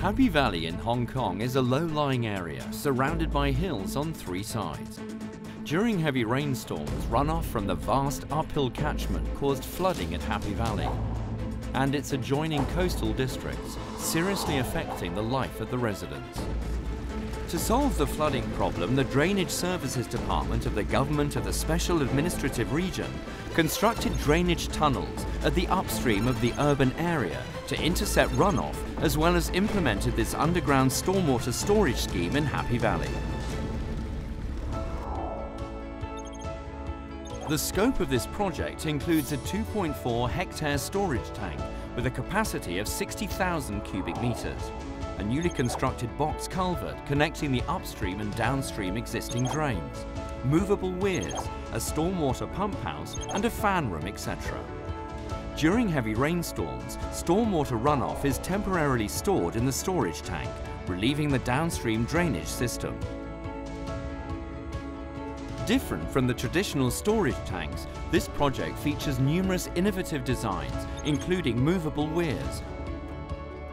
Happy Valley in Hong Kong is a low-lying area surrounded by hills on three sides. During heavy rainstorms, runoff from the vast uphill catchment caused flooding at Happy Valley and its adjoining coastal districts, seriously affecting the life of the residents. To solve the flooding problem, the Drainage Services Department of the Government of the Special Administrative Region constructed drainage tunnels at the upstream of the urban area to intercept runoff, as well as implemented this underground stormwater storage scheme in Happy Valley. The scope of this project includes a 2.4 hectare storage tank with a capacity of 60,000 cubic meters a newly constructed box culvert connecting the upstream and downstream existing drains, movable weirs, a stormwater pump house and a fan room, etc. During heavy rainstorms, stormwater runoff is temporarily stored in the storage tank, relieving the downstream drainage system. Different from the traditional storage tanks, this project features numerous innovative designs, including movable weirs,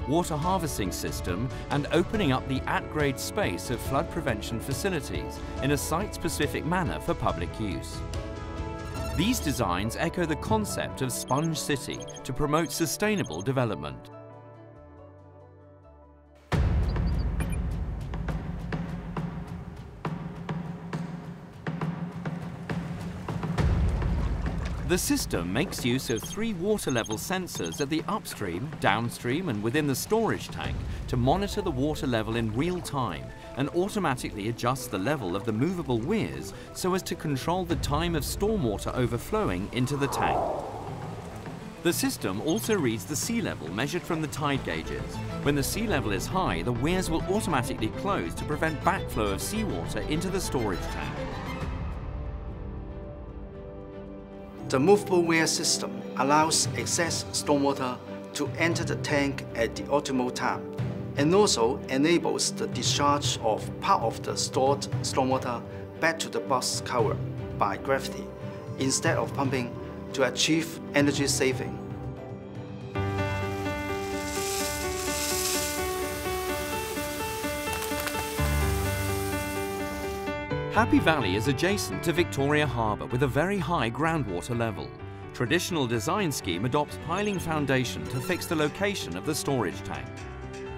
water harvesting system and opening up the at-grade space of flood prevention facilities in a site-specific manner for public use. These designs echo the concept of Sponge City to promote sustainable development. The system makes use of three water level sensors at the upstream, downstream and within the storage tank to monitor the water level in real time and automatically adjust the level of the movable weirs so as to control the time of stormwater overflowing into the tank. The system also reads the sea level measured from the tide gauges. When the sea level is high, the weirs will automatically close to prevent backflow of seawater into the storage tank. The movable weir system allows excess stormwater to enter the tank at the optimal time and also enables the discharge of part of the stored stormwater back to the box culvert by gravity instead of pumping to achieve energy saving. Happy Valley is adjacent to Victoria Harbour with a very high groundwater level. Traditional design scheme adopts piling foundation to fix the location of the storage tank.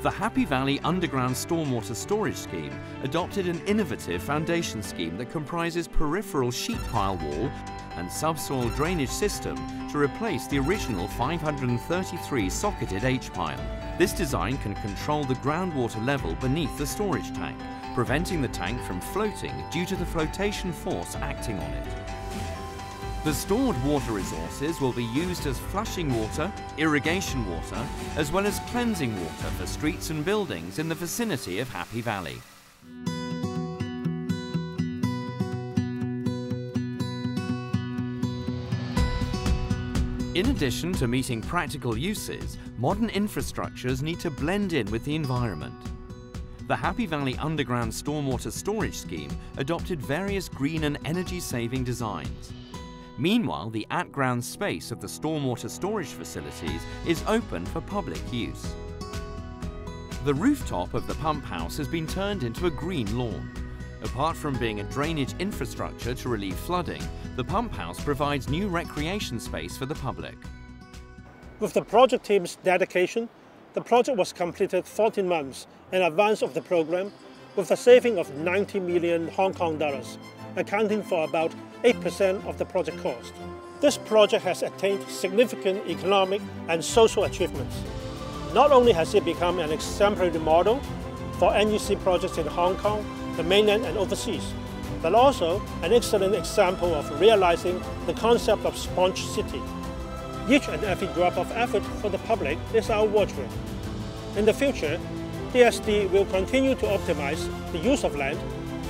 The Happy Valley Underground Stormwater Storage Scheme adopted an innovative foundation scheme that comprises peripheral sheet pile wall and subsoil drainage system to replace the original 533 socketed H-pile. This design can control the groundwater level beneath the storage tank preventing the tank from floating due to the flotation force acting on it. The stored water resources will be used as flushing water, irrigation water, as well as cleansing water for streets and buildings in the vicinity of Happy Valley. In addition to meeting practical uses, modern infrastructures need to blend in with the environment. The Happy Valley Underground Stormwater Storage Scheme adopted various green and energy-saving designs. Meanwhile, the at-ground space of the stormwater storage facilities is open for public use. The rooftop of the pump house has been turned into a green lawn. Apart from being a drainage infrastructure to relieve flooding, the pump house provides new recreation space for the public. With the project team's dedication, the project was completed 14 months in advance of the program with a saving of 90 million Hong Kong dollars, accounting for about 8% of the project cost. This project has attained significant economic and social achievements. Not only has it become an exemplary model for NEC projects in Hong Kong, the mainland and overseas, but also an excellent example of realizing the concept of sponge city each and every drop of effort for the public is our watchword. In the future, DSD will continue to optimize the use of land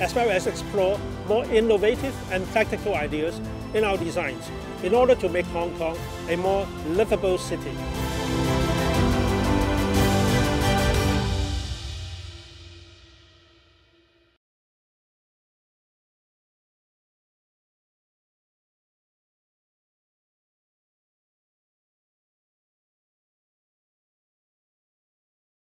as well as explore more innovative and practical ideas in our designs in order to make Hong Kong a more livable city.